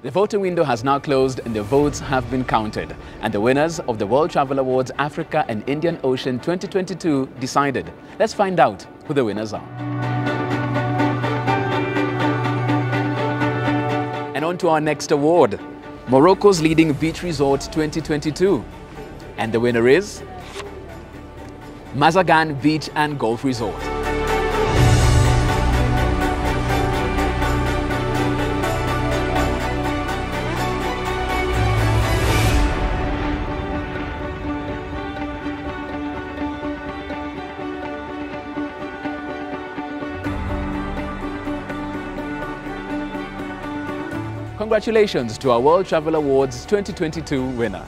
The voting window has now closed and the votes have been counted. And the winners of the World Travel Awards Africa and Indian Ocean 2022 decided. Let's find out who the winners are. And on to our next award, Morocco's leading beach resort 2022. And the winner is Mazagan Beach and Golf Resort. Congratulations to our World Travel Awards 2022 winner.